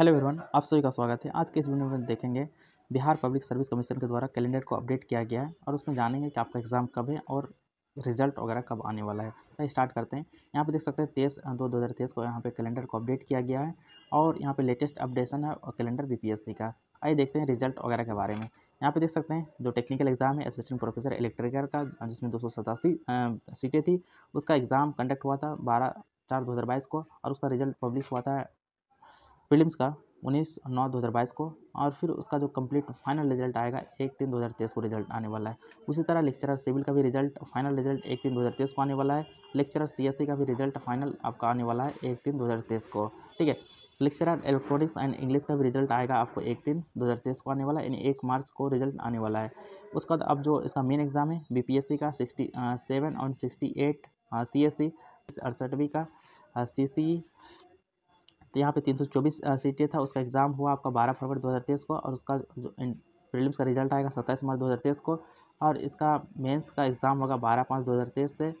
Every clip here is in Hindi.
हेलो एवरीवन, आप सभी का स्वागत है। आज के इस वीडियो में देखेंगे बिहार पब्लिक सर्विस कमीशन के द्वारा कैलेंडर को अपडेट किया गया है और उसमें जानेंगे कि आपका एग्ज़ाम कब है और रिज़ल्ट वगैरह कब आने वाला है। तो स्टार्ट करते हैं। यहाँ पे देख सकते हैं, तेईस, दो दो हज़ार तेईस को यहाँ पे कैलेंडर को अपडेट किया गया है और यहाँ पे लेटेस्ट अपडेशन है और कैलेंडर बीपीएससी का। आइए देखते हैं रिज़ल्ट वगैरह के बारे में। यहाँ पे देख सकते हैं, जो टेक्निकल एग्ज़ाम है, असिस्टेंट प्रोफेसर इलेक्ट्रिकल का, जिसमें दो सौ सतासी सीटें थी, उसका एग्ज़ाम कंडक्ट हुआ था बारह चार दो हज़ार बाईस को और उसका रिज़ल्ट पब्लिश हुआ था प्रीलिम्स का उन्नीस नौ दो हज़ार बाईस को और फिर उसका जो कंप्लीट फाइनल रिज़ल्ट आएगा एक तीन दो हज़ार तेईस को रिज़ल्ट आने वाला है। उसी तरह लेक्चरर सिविल का भी रिज़ल्ट फाइनल रिज़ल्ट एक तीन दो हज़ार तेईस को आने वाला है। लेक्चरर सी का भी रिज़ल्ट फाइनल आपका आने वाला है एक तीन दो हज़ार तेईस को, ठीक है? लेक्चरर इलेक्ट्रॉनिक्स एंड इंग्लिश का भी रिज़ल्ट आएगा आपको एक तीन दो हज़ार तेईस को आने वाला है, यानी एक मार्च को रिज़ल्ट आने वाला है। उसके बाद अब जो इसका मेन एग्ज़ाम है बीपीएससी का सिक्सटी सेवन और sixty eight C S C अड़सठवीं का सी सी तो यहाँ पे तीन सौ चौबीस सीटें था, उसका एग्ज़ाम हुआ आपका बारह फरवरी दो हज़ार तेईस को और उसका जो प्रीलिम्स का रिज़ल्ट आएगा सत्ताईस मार्च दो हज़ार तेईस को और इसका मेंस का एग्ज़ाम होगा बारह पाँच दो हज़ार तेईस से,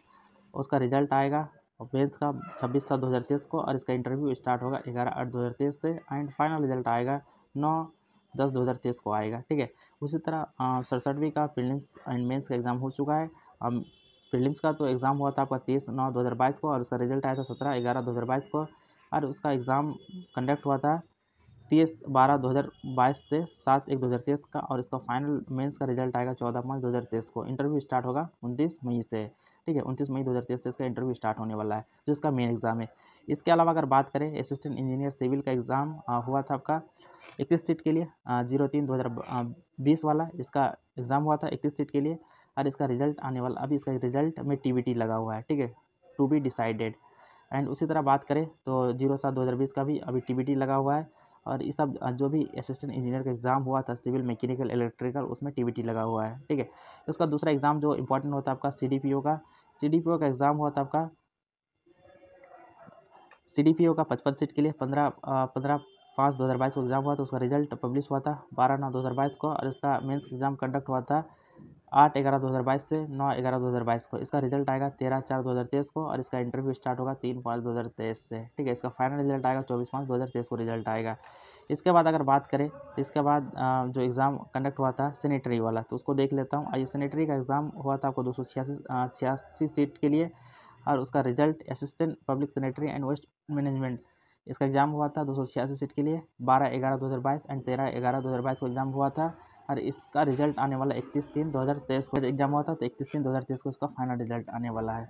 उसका रिज़ल्ट आएगा और मेंस का छब्बीस सात दो हज़ार तेईस को और इसका इंटरव्यू स्टार्ट होगा ग्यारह आठ दो हज़ार तेईस से एंड फाइनल रिज़ल्ट आएगा नौ दस दो हज़ार तेईस को आएगा, ठीक है? उसी तरह सड़सठवीं का प्रीलिम्स एंड मेंस का एग्ज़ाम हो चुका है प्रीलिम्स का तो एग्ज़ाम हुआ था आपका तीस नौ दो हज़ार बाईस को और उसका रिज़ल्ट आया था सत्रह ग्यारह दो हज़ार बाईस को और उसका एग्ज़ाम कंडक्ट हुआ था तीस बारह दो हज़ार बाईस से सात एक दो हज़ार तेईस का और इसका फाइनल मेंस का रिज़ल्ट आएगा चौदह मार्च दो हज़ार तेईस को। इंटरव्यू स्टार्ट होगा उनतीस मई से, ठीक है? उनतीस मई दो हज़ार तेईस से इसका इंटरव्यू स्टार्ट होने वाला है, जो इसका मेन एग्ज़ाम है। इसके अलावा अगर बात करें, असिस्टेंट इंजीनियर सिविल का एग्ज़ाम हुआ था आपका इकतीस सीट के लिए ज़ीरो तीन दो हज़ार बीस वाला इसका एग्ज़ाम हुआ था इकतीस सीट के लिए और इसका रिज़ल्ट आने वाला, अभी इसका रिज़ल्ट में टी लगा हुआ है, ठीक है? To be decided. एंड उसी तरह बात करें तो ज़ीरो सात दो हज़ार बीस का भी अभी टी लगा हुआ है और इस सब, जो भी असिस्टेंट इंजीनियर का एग्ज़ाम हुआ था सिविल मैकेनिकल इलेक्ट्रिकल उसमें टीबीटी लगा हुआ है, ठीक है? उसका दूसरा एग्ज़ाम जो इंपॉर्टेंट होता है आपका सीडीपीओ का सी का एग्ज़ाम हुआ था आपका सीडीपीओ का पचपन सीट के लिए, पंद्रह पंद्रह पाँच दो हज़ार बाईस को एग्ज़ाम हुआ था, उसका रिज़ल्ट पब्लिश हुआ था, बारह नौ दो हज़ार बाईस को और इसका मेंस एग्ज़ाम कंडक्ट हुआ था आठ ग्यारह दो हज़ार बाईस से नौ ग्यारह दो हज़ार बाईस को। इसका रिज़ल्ट आएगा तेरह चार दो हज़ार तेईस को और इसका इंटरव्यू स्टार्ट होगा तीन पाँच दो हज़ार तेईस से। ठीक है, इसका फाइनल रिज़ल्ट आएगा चौबीस पाँच दो हज़ार तेईस को रिज़ल्ट आएगा। इसके बाद अगर बात करें, इसके बाद जो एग्ज़ाम कंडक्ट हुआ था सेनेटरी वाला तो उसको देख लेता हूँ। आइए सेनेटरी का एग्ज़ाम हुआ था आपको दो सौ छियासी छियासी सीट के लिए और उसका result assistant public sanitary and waste management इसका एग्ज़ाम हुआ था दो सौ छियासी सीट के लिए, बारह ग्यारह दो हज़ार बाईस एंड तेरह ग्यारह दो हज़ार बाईस को एग्ज़ाम हुआ था। और इसका रिज़ल्ट आने वाला इकतीस तीन दो हज़ार तेईस को एग्ज़ाम हुआ था तो इकतीस तीन दो हज़ार तेईस को इसका फाइनल रिज़ल्ट आने वाला है।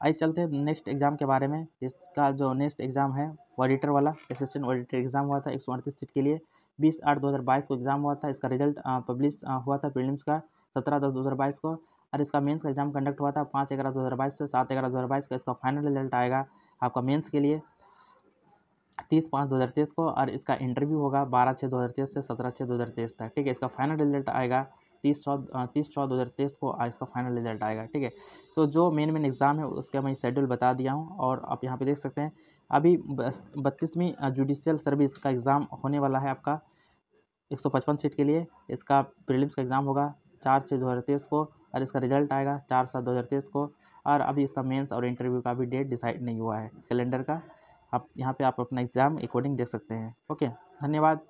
आइए चलते हैं नेक्स्ट एग्ज़ाम के बारे में इसका जो नेक्स्ट एग्ज़ाम है ऑडिटर वाला असिस्टेंट ऑडिटर एग्ज़ाम हुआ था एक सौ अड़तीस सीट के लिए। बीस आठ दो हज़ार बाईस को एग्ज़ाम हुआ था, इसका रिज़ल्ट पब्लिश हुआ था प्रीलिम्स का सत्रह दस दो हज़ार बाईस को। और इसका मेंस का एग्ज़ाम कंडक्ट हुआ था पाँच ग्यारह दो हज़ार बाईस से सात ग्यारह दो हज़ार बाईस का इसका फाइनल रिज़ल्ट आएगा आपका मेंस के लिए। तीस पाँच दो हज़ार तेईस को और इसका इंटरव्यू होगा बारह छः दो हज़ार तेईस से सत्रह छः दो हज़ार तेईस तक, ठीक है? इसका फाइनल रिज़ल्ट आएगा तीस चौ तीस चौ दो हज़ार तेईस को इसका फाइनल रिज़ल्ट आएगा, ठीक है? तो जो मेन मेन एग्ज़ाम है उसका मैं शेड्यूल बता दिया हूँ और आप यहाँ पे देख सकते हैं। अभी बत्तीसवीं जुडिशियल सर्विस का एग्ज़ाम होने वाला है आपका एक सौ पचपन सीट के लिए। इसका प्रीलिम्स का एग्ज़ाम होगा चार छः दो हज़ार तेईस को और इसका रिज़ल्ट आएगा चार सात दो हज़ार तेईस को और अभी इसका मेंस और इंटरव्यू का भी डेट डिसाइड नहीं हुआ है। कैलेंडर का आप यहाँ पे आप अपना एग्ज़ाम अकॉर्डिंग देख सकते हैं। ओके धन्यवाद।